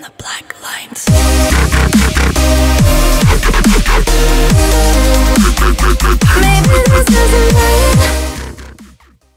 the black.